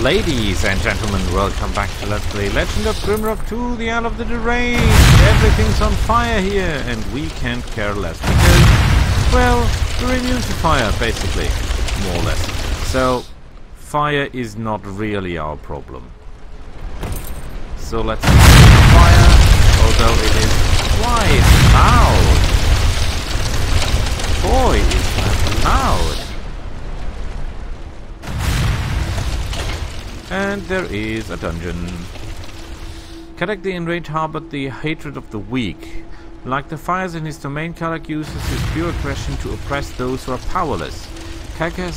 Ladies and gentlemen, welcome back to Let's Play Legend of Grimrock 2, The Isle of the Deranged. Everything's on fire here, and we can't care less because, well, we're immune to fire, basically, more or less. So, fire is not really our problem. So let's fire, although it is quite loud. Boy, is that loud. And there is a dungeon. Kadak the Enraged harbored the hatred of the weak. Like the fires in his domain, Kadak uses his pure aggression to oppress those who are powerless. Kadak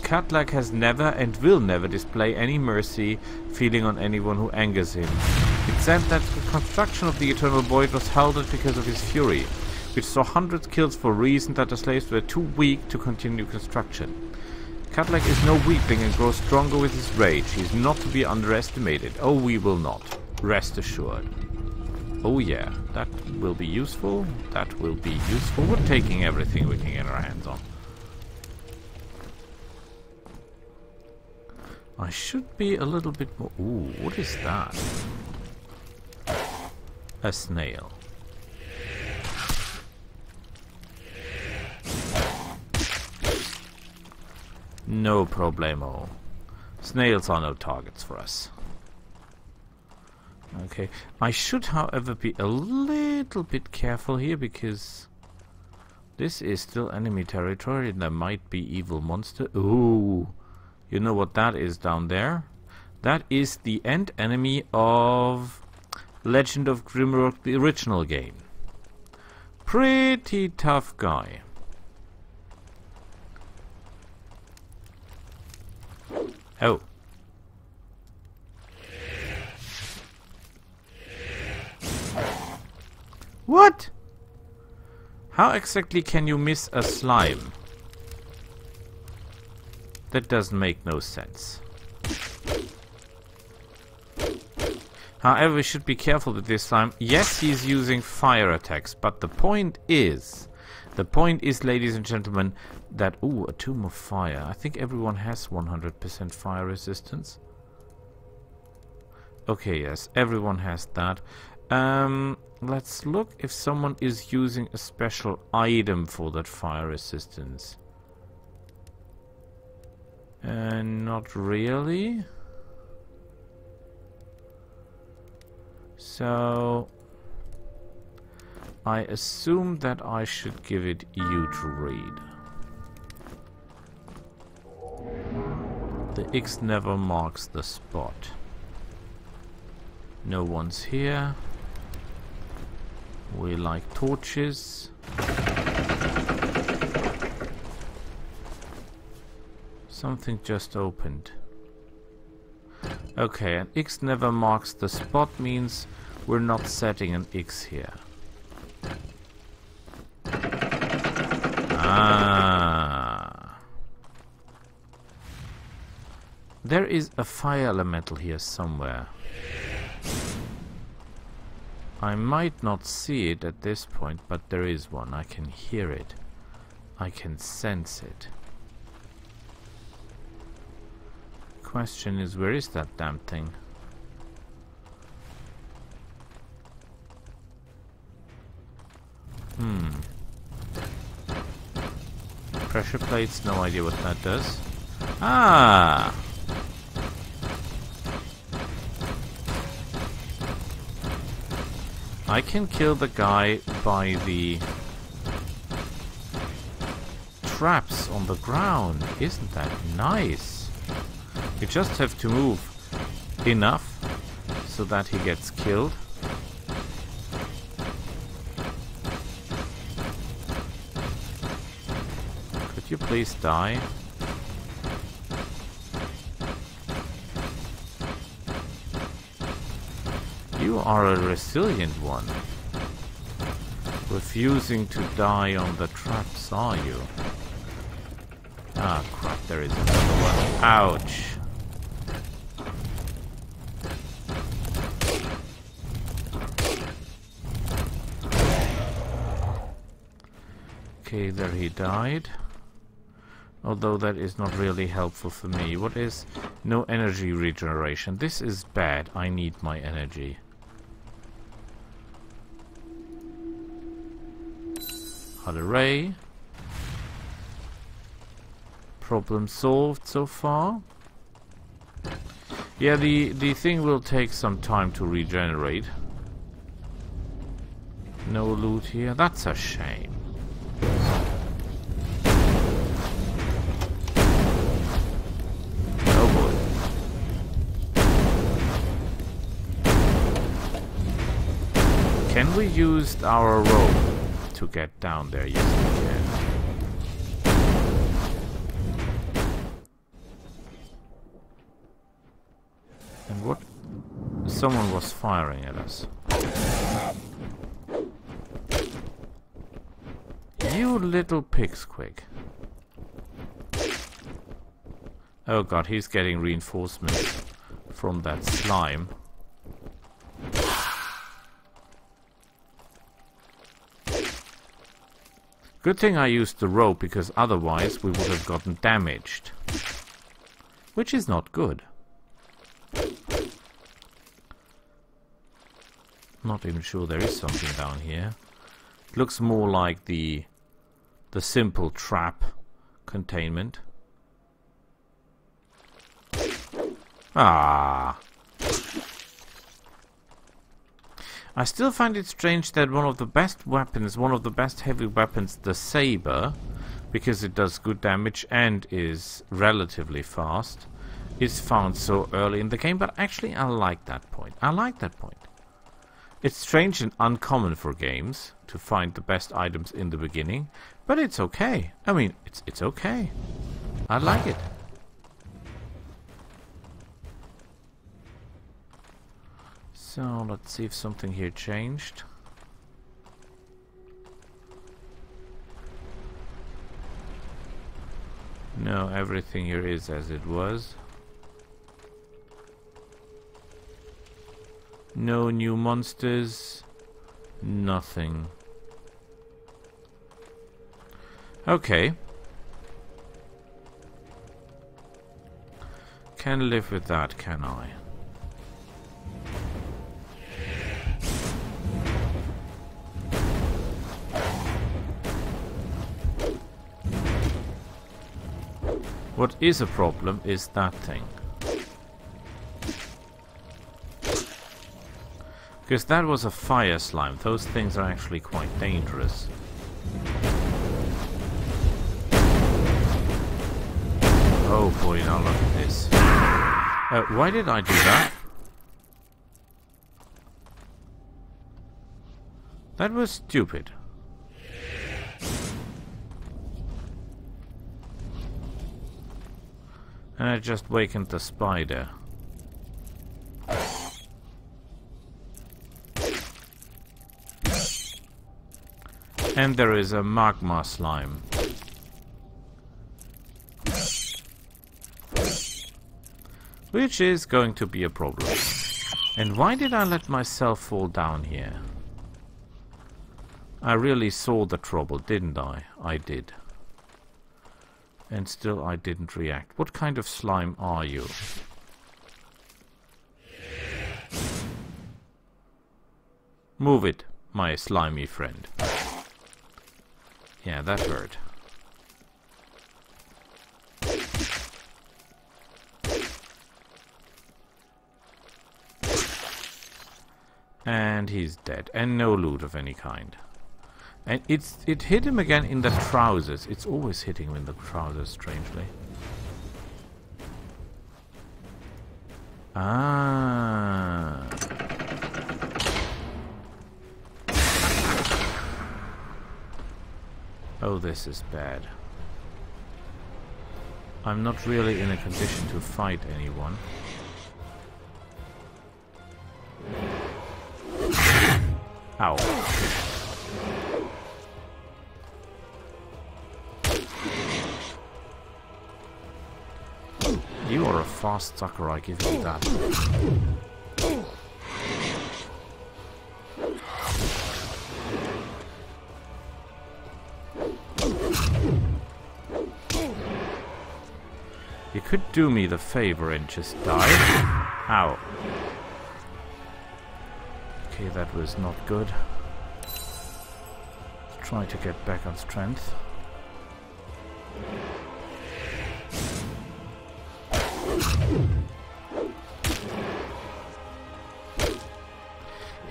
Katlak has never and will never display any mercy feeling on anyone who angers him. It said that the construction of the Eternal Void was halted because of his fury, which saw hundreds killed for reason that the slaves were too weak to continue construction. Katlak is no weakling and grows stronger with his rage. He is not to be underestimated. Oh, we will not. Rest assured. Oh yeah, that will be useful. That will be useful. We're taking everything we can get our hands on. I should be a little bit more... Ooh, what is that? A snail. No problemo. Snails are no targets for us. Okay. I should, however, be a little bit careful here because this is still enemy territory and there might be evil monster. Ooh. You know what that is down there? That is the end enemy of Legend of Grimrock, the original game. Pretty tough guy. Oh. What? How exactly can you miss a slime? That doesn't make no sense. However, we should be careful with this slime. Yes, he's using fire attacks, but the point is... The point is, ladies and gentlemen, that... Ooh, a Tome of Fire. I think everyone has 100% fire resistance. Okay, yes, everyone has that. Um, let's look if someone is using a special item for that fire resistance. Uh, not really. So... I assume that I should give it you to read. The X never marks the spot. No one's here. We like torches. Something just opened. Okay, an X never marks the spot means we're not setting an X here. There is a fire elemental here somewhere. I might not see it at this point, but there is one. I can hear it. I can sense it. Question is, where is that damn thing? Hmm. Pressure plates, no idea what that does. Ah! I can kill the guy by the traps on the ground. Isn't that nice? You just have to move enough so that he gets killed. Could you please die? Are a resilient one. Refusing to die on the traps, are you? Ah, crap, there is another one. Ouch. Okay, there he died. Although that is not really helpful for me. What is no energy regeneration? This is bad. I need my energy. Array. Problem solved so far. Yeah, the, the thing will take some time to regenerate. No loot here. That's a shame. Oh, Can we use our rope to get down there? Yes, we can. And what? Someone was firing at us. You little pigs, quick! Oh god, he's getting reinforcements from that slime. Good thing I used the rope, because otherwise we would have gotten damaged. Which is not good. Not even sure there is something down here. It looks more like the the simple trap containment. Ah. I still find it strange that one of the best weapons, one of the best heavy weapons, the saber, because it does good damage and is relatively fast, is found so early in the game, but actually I like that point. I like that point. It's strange and uncommon for games to find the best items in the beginning, but it's okay. I mean, it's it's okay. I like it. So, let's see if something here changed. No, everything here is as it was. No new monsters. Nothing. Okay. Can live with that, can I? What is a problem is that thing. Because that was a fire slime. Those things are actually quite dangerous. Oh boy, now look at this. Uh, why did I do that? That was stupid. And I just wakened the spider. And there is a magma slime. Which is going to be a problem. And why did I let myself fall down here? I really saw the trouble, didn't I? I did. And still I didn't react. What kind of slime are you? Move it, my slimy friend. Yeah, that hurt. And he's dead. And no loot of any kind. And it's it hit him again in the trousers. It's always hitting him in the trousers, strangely. Ah. Oh, this is bad. I'm not really in a condition to fight anyone. Ow. Fast sucker, I give you that. You could do me the favor and just die. Ow. Okay, that was not good. Let's try to get back on strength.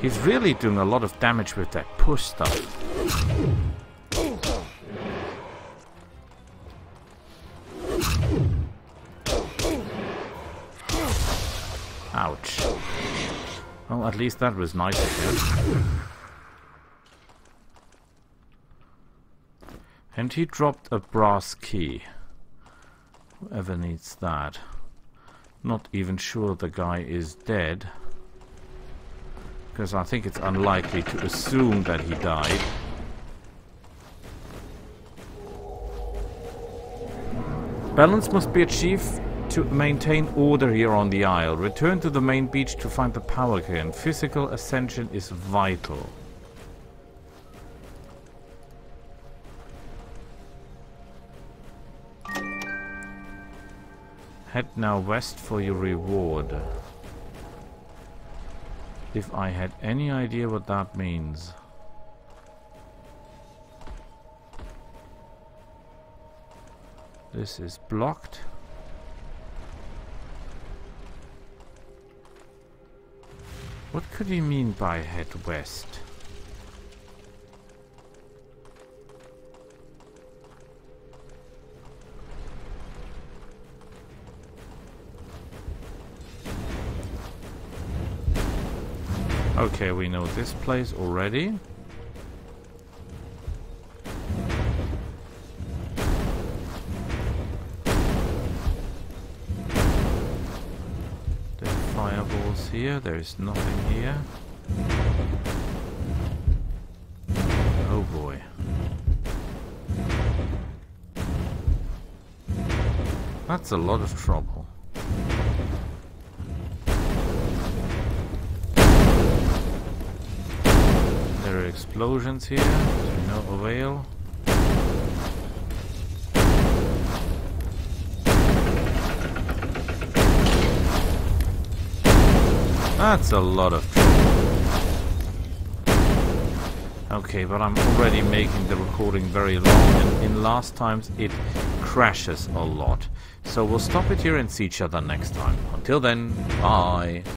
He's really doing a lot of damage with that push stuff. Ouch. Well, at least that was nice of him. And he dropped a brass key. Whoever needs that. Not even sure the guy is dead. Because I think it's unlikely to assume that he died. Balance must be achieved to maintain order here on the isle. Return to the main beach to find the power cairn. Physical ascension is vital. Head now west for your reward. If I had any idea what that means. This is blocked. What could he mean by head west? Okay, we know this place already. There's fireballs here. There is nothing here. Oh boy. That's a lot of trouble. Explosions here, no avail. That's a lot of trouble. Okay, but I'm already making the recording very long, and in last times it crashes a lot. So we'll stop it here and see each other next time. Until then, bye.